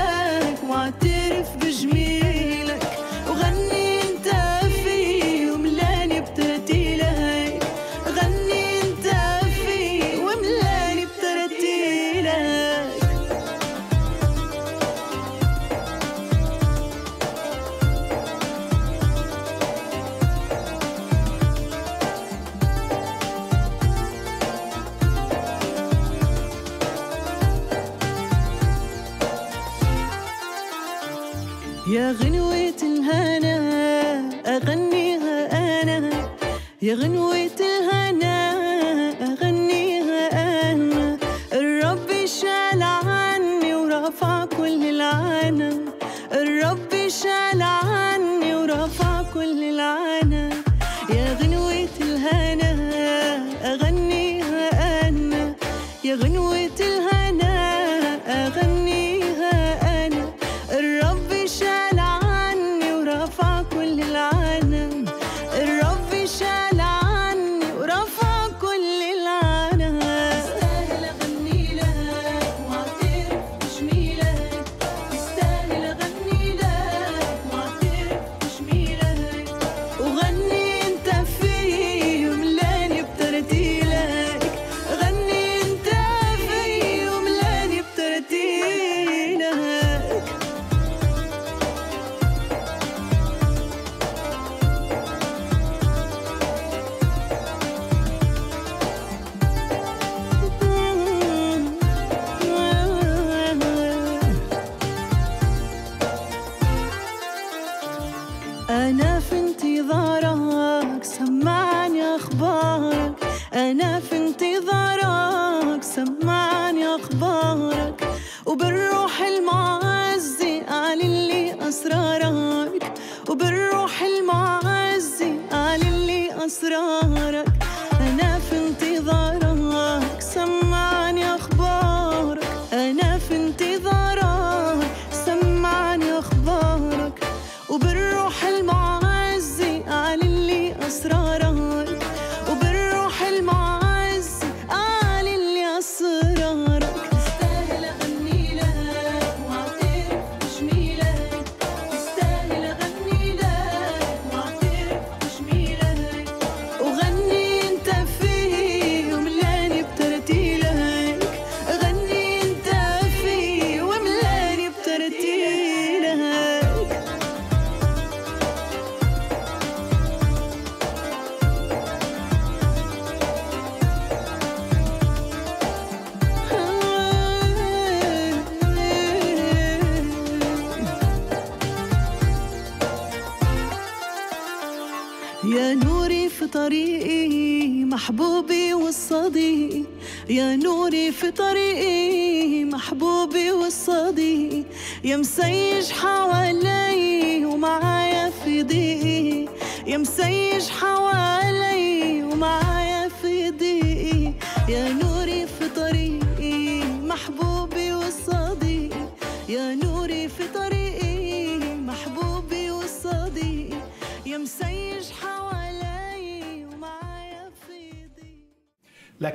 وبالروح المعزي أعلن لي أسرارك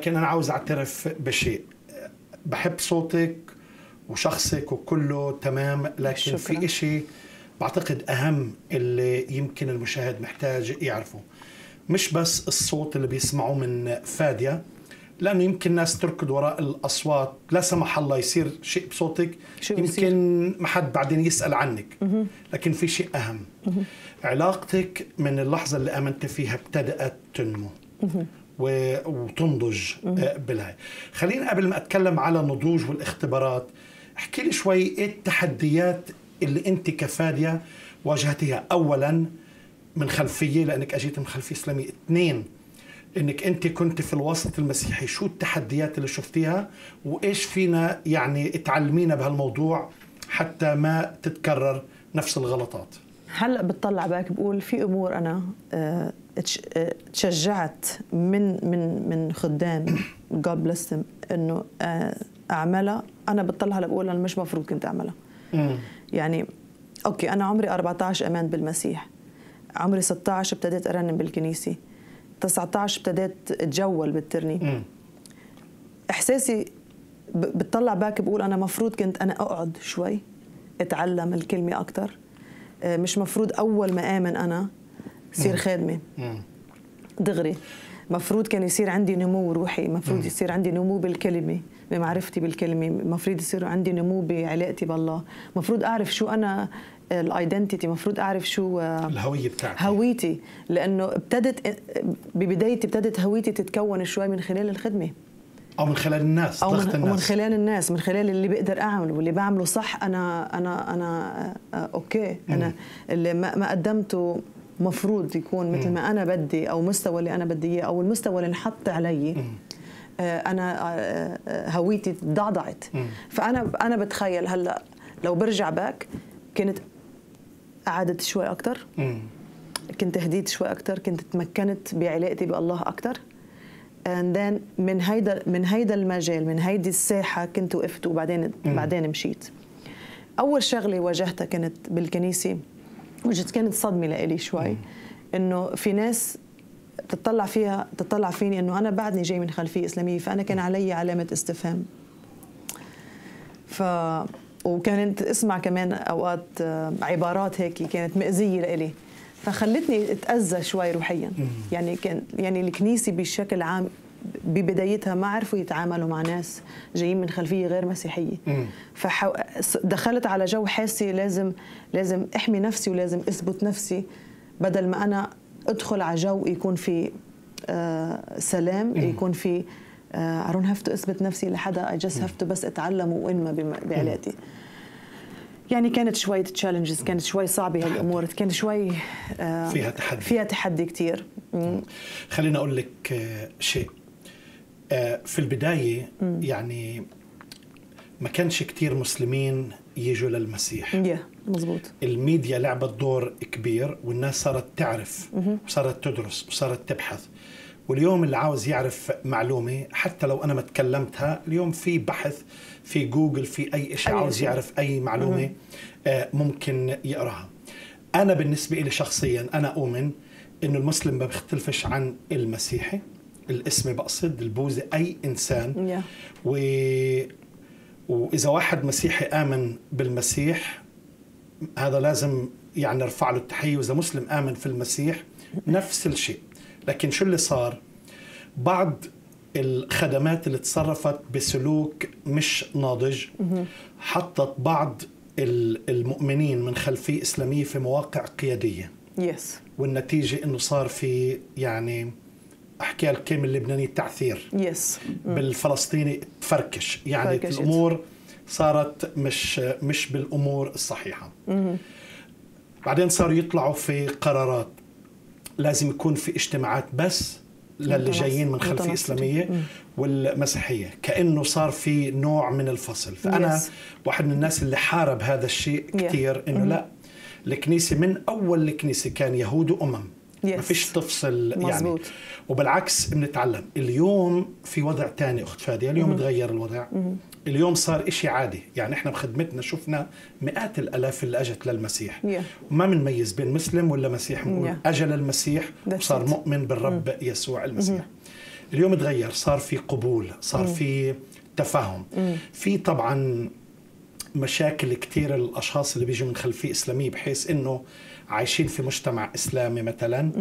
لكن أنا عاوز أعترف بشيء. بحب صوتك وشخصك وكله تمام لكن شكراً. في إشي بعتقد أهم اللي يمكن المشاهد محتاج يعرفه. مش بس الصوت اللي بيسمعوه من فادية لأنه يمكن ناس تركض وراء الأصوات. لا سمح الله يصير شيء بصوتك. شو؟ يمكن ما حد بعدين يسأل عنك لكن في شيء أهم. علاقتك من اللحظة اللي آمنت فيها ابتدأت تنمو. وتنضج آه، بالهاي خلينا قبل ما أتكلم على النضوج والاختبارات احكي لي شوي إيه التحديات اللي أنت كفادية واجهتيها. اولا من خلفية لأنك أجيت من خلفية إسلامية. اثنين إنك أنت كنت في الوسط المسيحي. شو التحديات اللي شفتيها؟ وإيش فينا يعني تعلمينا بهالموضوع حتى ما تتكرر نفس الغلطات؟ هلأ بتطلع back بقول في أمور أنا آه، تشجعت من من من خدام God bless إنه آه، أعملها. أنا بتطلع هلا بقول أنا مش مفروض كنت أعملها. يعني okay أنا عمري 14 امنت بالمسيح. عمري 16 ابتديت أرنم بالكنيسة. 19 ابتديت أتجول بالترنيم. إحساسي بتطلع back بقول أنا مفروض كنت أنا أقعد شوي أتعلم الكلمة أكثر مش مفروض أول ما آمن أنا صير خادمة. دغري. مفروض كان يصير عندي نمو روحي مفروض يصير عندي نمو بالكلمة بمعرفتي بالكلمة مفروض يصير عندي نمو بعلاقتي بالله. مفروض أعرف شو أنا الايدنتيتي مفروض أعرف شو آه، الهوية بتاعتك هويتي. لأنه ابتدت ببدايتي ابتدت هويتي تتكون شوي من خلال الخدمة. أو من خلال الناس أو ضغط من, الناس من خلال الناس من خلال اللي بقدر أعمله. واللي بعمله صح أنا أنا أنا آه، okay. أنا اللي ما قدمته مفروض يكون مثل ما أنا بدي أو مستوى اللي أنا بدي إياه أو المستوى اللي انحط علي آه، أنا آه، آه، هويتي تضعضعت فأنا أنا بتخيل هلأ لو برجع back كنت قعدت شوي أكثر. كنت هديت شوي أكثر كنت تمكنت بعلاقتي بالله أكثر and then من هيدا من هيدا المجال من هيدي الساحة كنت وقفت وبعدين بعدين مشيت. أول شغلة واجهتها كانت بالكنيسة. وجدت كانت صدمة لإلي شوي. إنه في ناس تطلع فيها تطلع فيني إنه أنا بعدني جاي من خلفية إسلامية فأنا كان علي علامة استفهام. ف وكانت اسمع كمان أوقات آه، عبارات هيك كانت مأزيه لإلي. فخلتني أتأذى شوي روحيا. يعني كان يعني الكنيسة بشكل عام ببدايتها ما عرفوا يتعاملوا مع ناس جايين من خلفية غير مسيحية. فدخلت على جو حاسة لازم لازم احمي نفسي ولازم اثبت نفسي بدل ما أنا أدخل على جو يكون في آه سلام يكون في آه I don't have to اثبت نفسي لحدا I just have to بس اتعلم وانمى بم- بعلاقتي. يعني كانت شوية تشالنجز كانت شوي صعبة هالأمور كان شوي آه فيها تحدي. فيها تحدي كتير. مم. خليني أقول لك آه، شيء. في البداية يعني ما كانش كتير مسلمين يجوا للمسيح. يا مزبوط. الميديا لعبت دور كبير والناس صارت تعرف وصارت تدرس وصارت تبحث. واليوم اللي عاوز يعرف معلومة حتى لو أنا ما تكلمتها اليوم في بحث في جوجل في أي شيء عاوز شيء. يعرف أي معلومة آه، ممكن يقراها. أنا بالنسبة لي شخصيا أنا أؤمن إنه المسلم ما بيختلفش عن المسيحي. الاسم بقصد البوذي أي إنسان. يا و... وإذا واحد مسيحي آمن بالمسيح هذا لازم يعني نرفع له التحية. وإذا مسلم آمن في المسيح نفس الشيء. لكن شو اللي صار؟ بعض الخدمات اللي تصرفت بسلوك مش ناضج حطت بعض ال- المؤمنين من خلفية إسلامية في مواقع قيادية. يس والنتيجة إنه صار في يعني أحكي الكلمة اللبنانية تعثير يس بالفلسطيني تفركش. يعني فركشت. الأمور صارت مش مش بالأمور الصحيحة. بعدين صاروا يطلعوا في قرارات. لازم يكون في اجتماعات بس للي جايين من خلفيه. اسلاميه مم. والمسيحية. كأنه صار في نوع من الفصل. فأنا Yes. واحد من الناس اللي حارب هذا الشيء Yeah. كثير إنه لا. الكنيسة من أول الكنيسة كان يهود وامم Yes. ما فيش تفصل يعني. مزبوط. وبالعكس بنتعلم. اليوم في وضع تاني أخت فادية. اليوم تغير الوضع. اليوم صار إشي عادي. يعني إحنا بخدمتنا شفنا مئات الألاف اللي أجت للمسيح. Yeah. وما بنميز بين مسلم ولا مسيح. بنقول Yeah. اجى للمسيح That's وصار it. مؤمن بالرب يسوع المسيح. اليوم تغير. صار في قبول. صار في تفاهم. في طبعا مشاكل كثير الأشخاص اللي بيجوا من خلفية إسلامية بحيث إنه عايشين في مجتمع إسلامي مثلا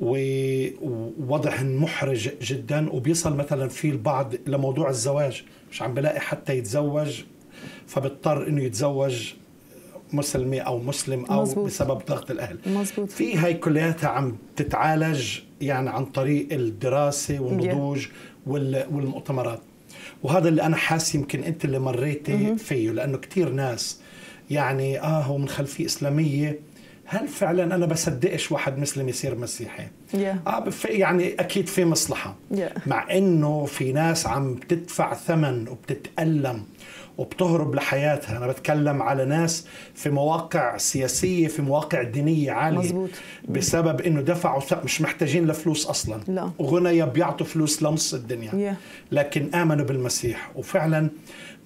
ووضعهم محرج جدا وبيصل مثلا في البعض لموضوع الزواج. مش عم بلاقي حتى يتزوج فبضطر إنه يتزوج مسلمة أو مسلم أو مزبوط. بسبب ضغط الأهل. مزبوط. في هاي كلياتها عم تتعالج يعني عن طريق الدراسة والنضوج وال- والمؤتمرات. وهذا اللي أنا حاسس يمكن أنت اللي مريتي فيه لأنه كثير ناس يعني آه هو من خلفية إسلامية هل فعلا أنا بصدقش واحد مسلم يصير مسيحي Yeah. آه يعني أكيد في مصلحة Yeah. مع إنه في ناس عم تدفع ثمن وبتتألم وبتهرب لحياتها أنا بتكلم على ناس في مواقع سياسية في مواقع دينية عالية مزبوط. بسبب إنه دفعوا مش محتاجين لفلوس أصلا لا. وغنيا بيعطوا فلوس لنص الدنيا Yeah. لكن آمنوا بالمسيح وفعلا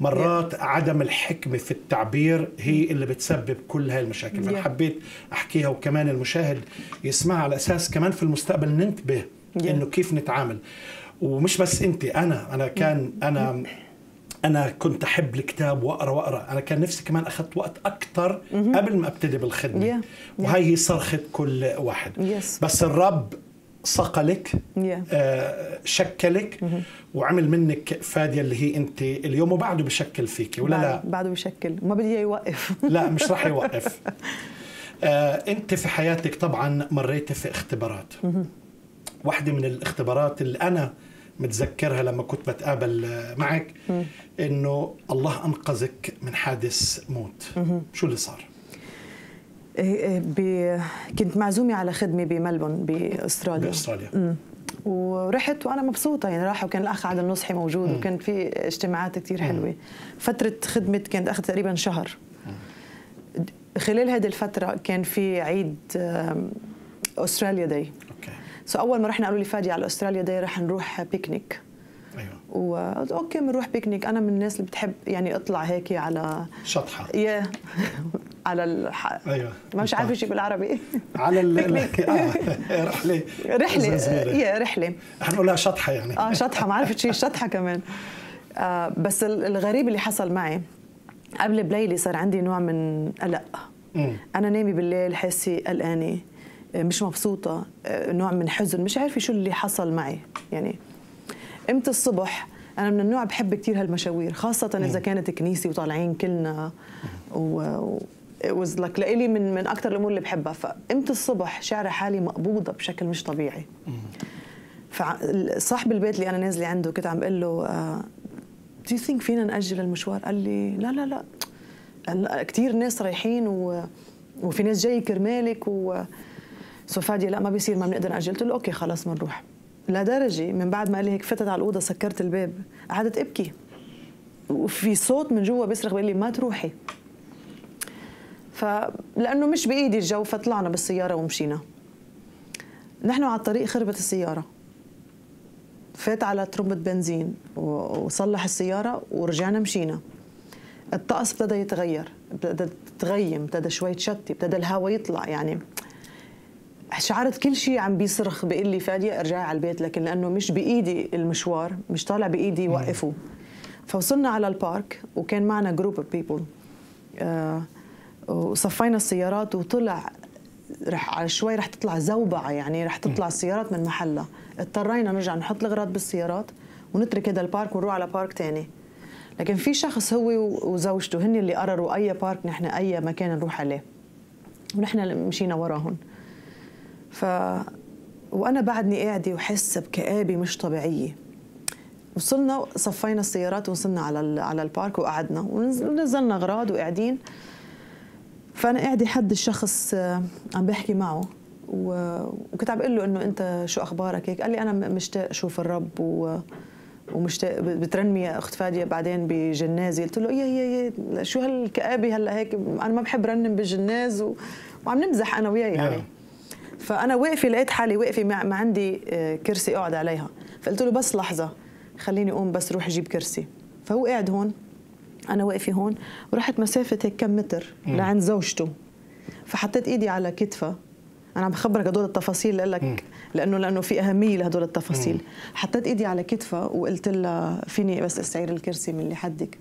مرات عدم الحكمة في التعبير هي اللي بتسبب كل هاي المشاكل Yeah. حبيت أحكيها وكمان المشاهد يسمعها على أساس كمان في المستقبل ننتبه Yeah. إنه كيف نتعامل ومش بس أنت أنا أنا كان أنا أنا كنت أحب الكتاب وأقرأ وأقرأ. أنا كان نفسي كمان أخذت وقت أكثر قبل ما أبتدي بالخدمة. Yeah. وهي هي صرخة كل واحد. Yes. بس الرب صقلك Yeah. آه، شكلك وعمل منك فادية اللي هي أنت اليوم وبعده بشكل فيك ولا لا؟ بعد- بعده بشكل. ما بدي يوقف. لا مش راح يوقف. آه، أنت في حياتك طبعا مريت في اختبارات. واحدة من الاختبارات اللي أنا متذكرها لما كنت بتقابل معك إنه الله أنقذك من حادث موت. شو اللي صار؟ إيه إيه ب... كنت معزومة على خدمة بملبون بأستراليا. بأستراليا. مم. ورحت وأنا مبسوطة يعني راح وكان الأخ عادل نصحي موجود وكان في اجتماعات كتير حلوة. فترة خدمة كانت أخذت تقريبا شهر. خلال هذه الفترة كان في عيد أستراليا day so أول ما رحنا قالوا لي فادي على أستراليا day رح نروح بيكنيك أيوه. وقلت okay بنروح بيكنيك أنا من الناس اللي بتحب يعني أطلع هيك على شطحة. يا على الح... أيوه. ما مش عارفة شيء بالعربي. على ال بيكنيك. آه رحلة رحلة. صغيرة. يا رحلة. إحنا نقولها شطحة يعني. آه شطحة. ما عرفت شيء شطحة كمان. آه بس ال- الغريب اللي حصل معي قبل بليلي صار عندي نوع من قلق. أنا نامي بالليل حاسه قلقانة. مش مبسوطة آه، نوع من حزن مش عارفه شو اللي حصل معي. يعني قمت الصبح أنا من النوع بحب كتير هالمشاوير خاصة إذا كانت كنيسة وطالعين كلنا و... و... was like لإلي من من أكثر الأمور اللي بحبها. فقمت الصبح شعري حالي مقبوضة بشكل مش طبيعي. فصاحب البيت اللي أنا نازلة عنده كنت عم بقول له do you think فينا ناجل المشوار؟ قال لي لا لا لا. كثير ناس رايحين و... وفي ناس جاي كرمالك و so فادية لا ما بيصير ما بنقدر نأجل. قلت له okay خلص بنروح لدرجة من بعد ما قال لي هيك فتت على الأوضة سكرت الباب. قعدت ابكي. وفي صوت من جوا بيصرخ بيقول لي ما تروحي. فلانه مش بإيدي الجو فطلعنا بالسيارة ومشينا. نحن على الطريق خربت السيارة. فات على ترمبة بنزين وصلح السيارة ورجعنا مشينا. الطقس ابتدى يتغير ابتدى تغيم ابتدى شوي تشتي ابتدى الهواء يطلع يعني شعرت كل شيء عم بيصرخ بيقول لي فادية ارجعي على البيت لكن لأنه مش بإيدي المشوار مش طالع بإيدي وقفوا فوصلنا على البارك وكان معنا group of people وصفينا السيارات وطلع رح على شوي رح تطلع زوبعة يعني رح تطلع السيارات من محلها. اضطرينا نرجع نحط الأغراض بالسيارات ونترك هذا البارك ونروح على بارك تاني. لكن في شخص هو وزوجته هن اللي قرروا أي بارك نحن أي مكان نروح عليه. ونحن مشينا وراهم ف وأنا بعدني قاعدة وحاسة بكآبة مش طبيعية. وصلنا صفينا السيارات وصلنا على ال- على البارك وقعدنا. ونز- ونزلنا أغراض وقاعدين. فأنا قاعدة حد الشخص عم بحكي معه. وكنت عم بقول له إنه أنت شو أخبارك هيك؟ قال لي أنا مشتاق أشوف الرب و ومشتاق بترنمي يا أخت فادية بعدين بجنازي قلت له يا يا يا شو هالكآبة هلا هيك؟ أنا ما بحب رنم بالجناز و... وعم نمزح أنا وياه يعني. فأنا واقفه لقيت حالي واقفه ما, عندي آه، كرسي أقعد عليها. فقلت له بس لحظة خليني أقوم بس روح أجيب كرسي. فهو قاعد هون أنا واقفة هون ورحت مسافة هيك كم متر لعند زوجته. فحطيت إيدي على كتفها أنا عم بخبرك هدول التفاصيل لك لأنه لأنه في أهمية لهدول التفاصيل. حطيت إيدي على كتفها وقلت لها فيني بس استعير الكرسي من اللي حدك.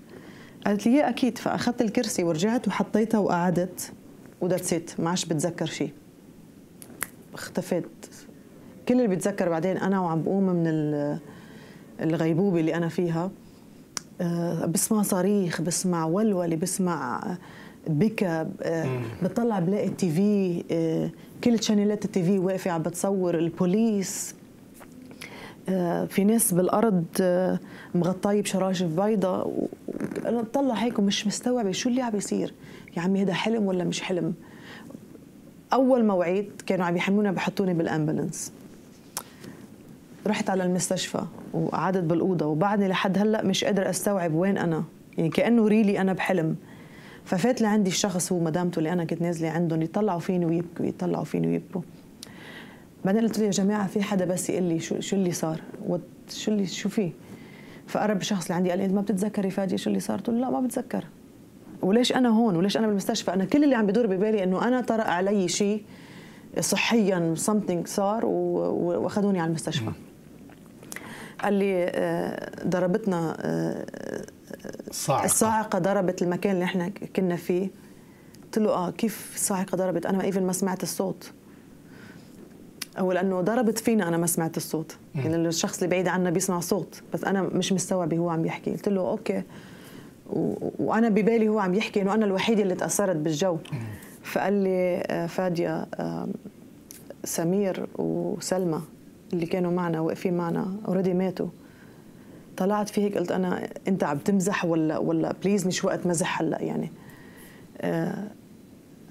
قالت لي يا أكيد. فأخذت الكرسي ورجعت وحطيتها وقعدت. ودرسيت ما عادش بتذكر شيء. اختفيت. كل اللي بتذكر بعدين أنا وعم بقوم من ال- الغيبوبة اللي أنا فيها. آه، بسمع صريخ بسمع ولولة بسمع بكى آه، بطلع بلاقي التي في آه، كل شانيلات التي في واقفة عم بتصور البوليس. آه، في ناس بالأرض آه، مغطايه بشراشف بيضاء و- و- أنا بطلع هيك ومش مستوعبة شو اللي عم بيصير يا عمي هذا حلم ولا مش حلم؟ أول ما وعيت كانوا عم يحملوني بحطوني بالامبولانس رحت على المستشفى وقعدت بالأوضة وبعدني لحد هلأ مش قادره أستوعب وين أنا. يعني كأنه really أنا بحلم. ففات لعندي الشخص هو مدامته اللي أنا كنت نازلة عندهم يطلعوا فيني ويبكوا يطلعوا فيني ويبكوا. بعدين قلت له يا جماعة في حدا بس يقول لي شو شو اللي صار؟ شو اللي شو في؟ فقرب الشخص اللي عندي قال لي أنت ما بتتذكري فاديه شو اللي صار؟ قلت له لا ما بتذكر. وليش أنا هون؟ وليش أنا بالمستشفى؟ أنا كل اللي عم بدور ببالي إنه أنا طرق علي شيء صحيا something صار وأخذوني على المستشفى. قال لي آه، ضربتنا آه، صاعقة. الصاعقة ضربت المكان اللي إحنا كنا فيه. قلت له آه كيف الصاعقة ضربت؟ أنا even ما سمعت الصوت. أو لأنه ضربت فينا أنا ما سمعت الصوت. يعني الشخص اللي بعيد عنا بيسمع صوت بس أنا مش مستوعبة هو عم يحكي قلت له okay. وأنا ببالي هو عم يحكي إنه أنا الوحيدة اللي تأثرت بالجو. فقال لي آه، فادية سمير وسلمى اللي كانوا معنا واقفين معنا already ماتوا. طلعت في هيك قلت أنا أنت عم تمزح ولا ولا please مش وقت مزح هلأ يعني؟ آه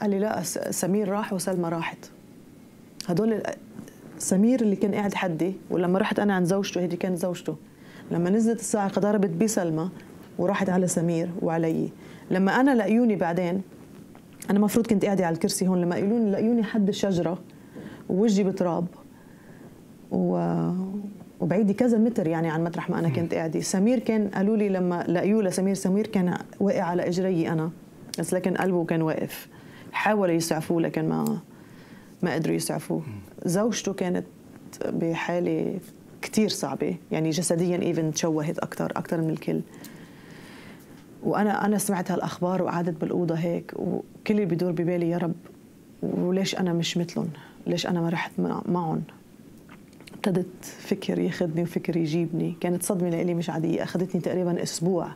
قال لي لا سمير راح وسلمى راحت. هدول سمير اللي كان قاعد حدي ولما رحت أنا عند زوجته هيدي كانت زوجته. لما نزلت الصاعقه ضربت بسلمى وراحت على سمير وعلي. لما أنا لقيوني بعدين أنا المفروض كنت قاعدة على الكرسي هون لما لقيوني لقيوني حد الشجره ووجهي بتراب و... وبعيدي كذا متر يعني عن مطرح ما أنا كنت قاعدة. سمير كان قالوا لي لما لقيوه لسمير سمير كان واقع على إجري أنا بس لكن قلبه كان واقف. حاولوا يسعفوه لكن ما ما قدروا يسعفوه. زوجته كانت بحالة كتير صعبة يعني جسديا ايفن تشوهت أكثر أكثر من الكل. وأنا أنا سمعت هالأخبار وقعدت بالأوضة هيك وكل اللي بيدور ببالي يا رب وليش أنا مش مثلهم؟ ليش أنا ما رحت مع- معهم؟ ابتدت فكر ياخذني وفكر يجيبني. كانت صدمة لإلي مش عادية. أخذتني تقريبا أسبوع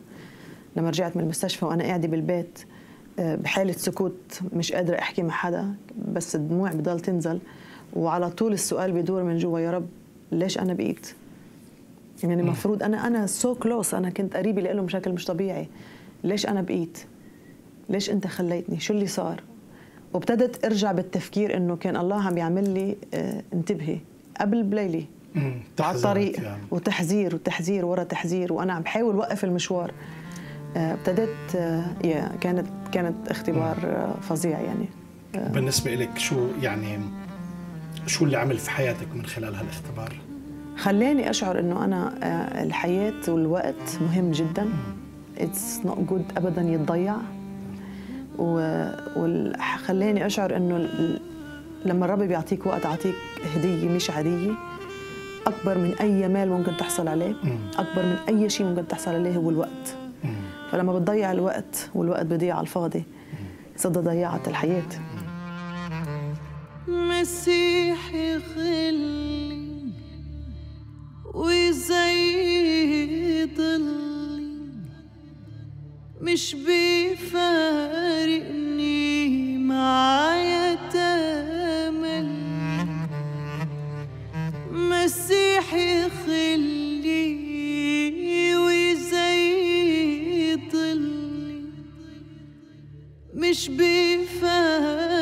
لما رجعت من المستشفى وأنا قاعدة بالبيت آه، بحالة سكوت مش قادرة أحكي مع حدا بس الدموع بضل تنزل. وعلى طول السؤال بيدور من جوا يا رب ليش أنا بقيت؟ يعني المفروض أنا أنا سو كلوس أنا كنت قريبة لهم بشكل مش طبيعي. ليش أنا بقيت؟ ليش أنت خليتني؟ شو اللي صار؟ وابتدت أرجع بالتفكير إنه كان الله عم يعمل لي آه، انتبهي. قبل بليلي. مم. على الطريق. يعني. وتحذير وتحذير ورا تحذير وأنا عم بحاول وقف المشوار. آه، ابتدت آه، يا كانت كانت اختبار فظيع يعني. بالنسبة لك شو يعني شو اللي عمل في حياتك من خلال هالاختبار؟ خلاني أشعر إنه أنا الحياة والوقت مهم جدا. it's not good ابدا يتضيع. وخلاني أشعر إنه لما الرب بيعطيك وقت عطيك هدية مش عاديه أكبر من أي مال ممكن تحصل عليه أكبر من أي شيء ممكن تحصل عليه هو الوقت. فلما بتضيع الوقت والوقت بيضيع على الفاضي صدق ضيعت الحياة. مسيحي خلي وزي ضلي مش بيفارقني معايا تامل مسيحي خلي وزي ضلي مش بيفارقني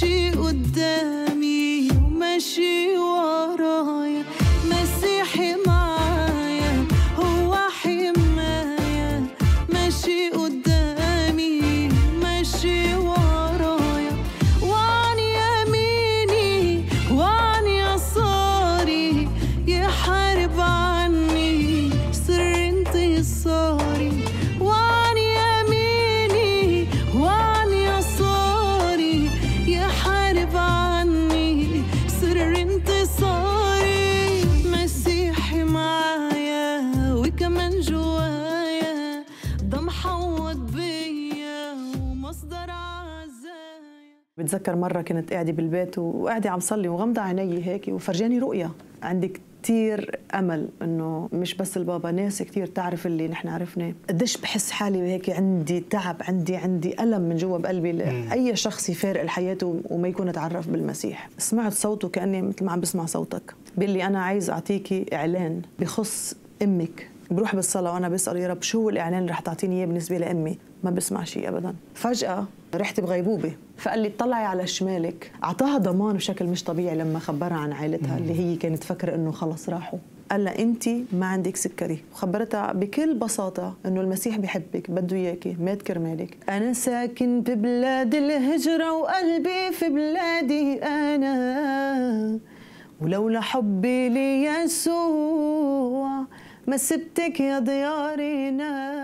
ماشي قدامي وماشي ورايا بتذكر مرة كنت قاعدة بالبيت وقاعدة عم صلي وغمضة عيني هيك وفرجاني رؤية عندي كتير أمل إنه مش بس البابا ناس كتير تعرف اللي نحن عرفناه. قديش بحس حالي هيك عندي تعب عندي عندي ألم من جوا بقلبي أي شخص يفارق الحياة وما يكون تعرف بالمسيح. سمعت صوته كأني مثل ما عم بسمع صوتك. بيقول لي أنا عايز أعطيكي إعلان بخص أمك. بروح بالصلاة وأنا بسأل يا رب شو الإعلان اللي رح تعطيني إياه بالنسبة لأمي؟ ما بسمع شيء أبدا. فجأة رحت بغيبوبة فقال لي اطلعي على شمالك. أعطاها ضمان بشكل مش طبيعي لما خبرها عن عائلتها اللي هي كانت فكرة إنه خلص راحوا. قال لها أنت ما عندك سكري. وخبرتها بكل بساطة إنه المسيح بحبك بده اياكي مات كرمالك أنا ساكن ببلاد الهجرة وقلبي في بلادي أنا ولولا حبي ليسوع ما سبتك يا ديارنا